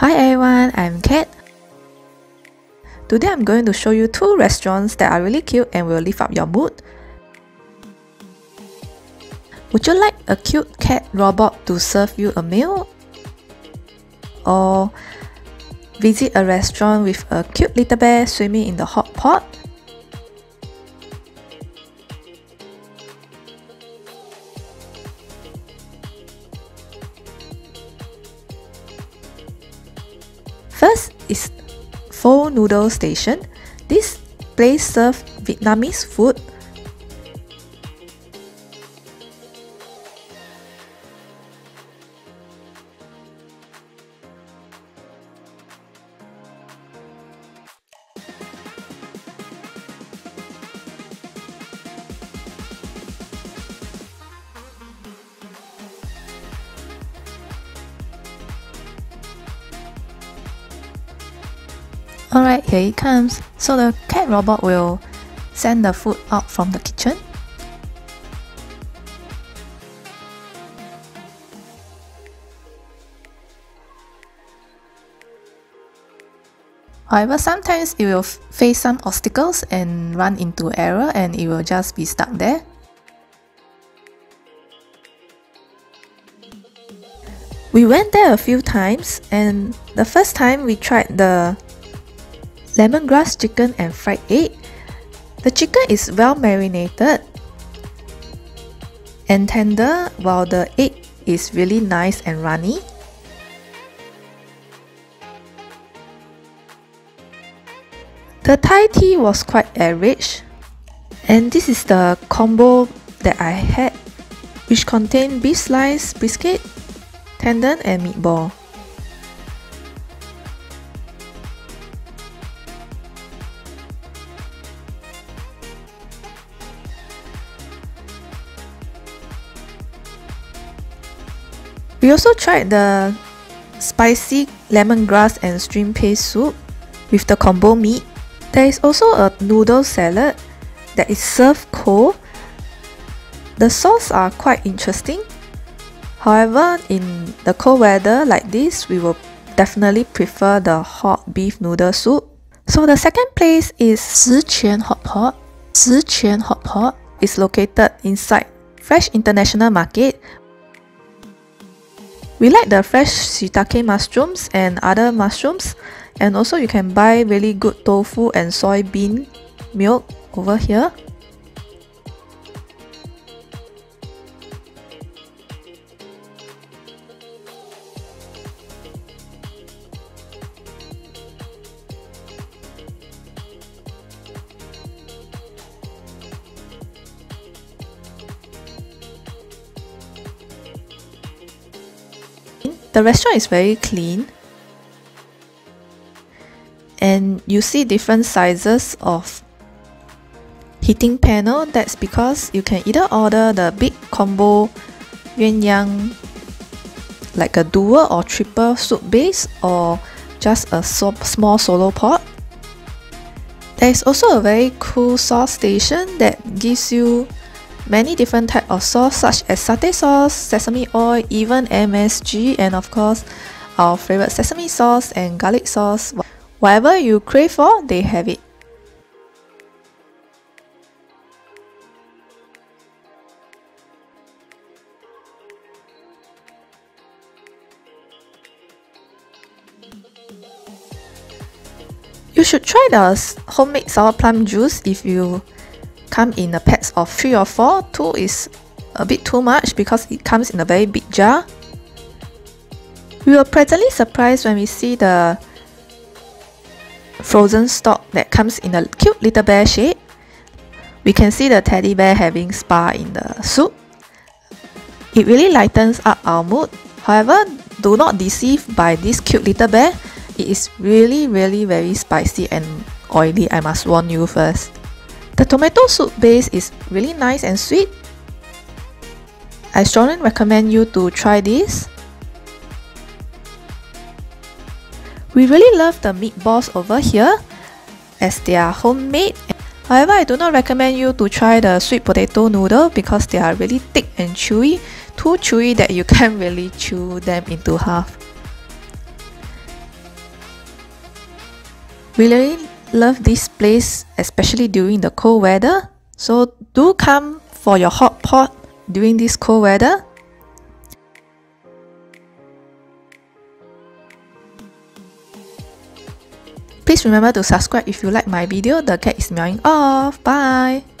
Hi everyone, I'm Kat. Today I'm going to show you two restaurants that are really cute and will lift up your mood. Would you like a cute cat robot to serve you a meal? Or visit a restaurant with a cute little bear swimming in the hot pot? First is Pho Noodle Station. This place serves Vietnamese food. Alright, here it comes. So the cat robot will send the food out from the kitchen. However, sometimes it will face some obstacles and run into error and it will just be stuck there. We went there a few times and the first time we tried the lemongrass chicken and fried egg. The chicken is well marinated and tender while the egg is really nice and runny. The Thai tea was quite average and this is the combo that I had which contained beef slice, brisket, tendon and meatball. We also tried the spicy lemongrass and stream paste soup with the combo meat. There is also a noodle salad that is served cold. The sauce are quite interesting. However, in the cold weather like this, we will definitely prefer the hot beef noodle soup. So the second place is Shiquan Hot Pot. Shiquan Hot Pot is located inside Fresh International Market we like the fresh shiitake mushrooms and other mushrooms and also you can buy really good tofu and soybean milk over here. The restaurant is very clean and you see different sizes of heating panel that's because you can either order the big combo yuan like a dual or triple soup base or just a so small solo pot. There is also a very cool sauce station that gives you many different type of sauce such as satay sauce, sesame oil, even MSG and of course our favorite sesame sauce and garlic sauce. Whatever you crave for, they have it. You should try the homemade sour plum juice if you come in a packs of 3 or 4. 2 is a bit too much because it comes in a very big jar. We were pleasantly surprised when we see the frozen stock that comes in a cute little bear shape. We can see the teddy bear having spa in the soup. It really lightens up our mood. However, do not deceive by this cute little bear. It is really really very spicy and oily I must warn you first. The tomato soup base is really nice and sweet. I strongly recommend you to try this. We really love the meatballs over here as they are homemade. However, I do not recommend you to try the sweet potato noodle because they are really thick and chewy, too chewy that you can't really chew them into half. We really love this place, especially during the cold weather. So do come for your hot pot during this cold weather. Please remember to subscribe if you like my video. The cat is meowing off. Bye!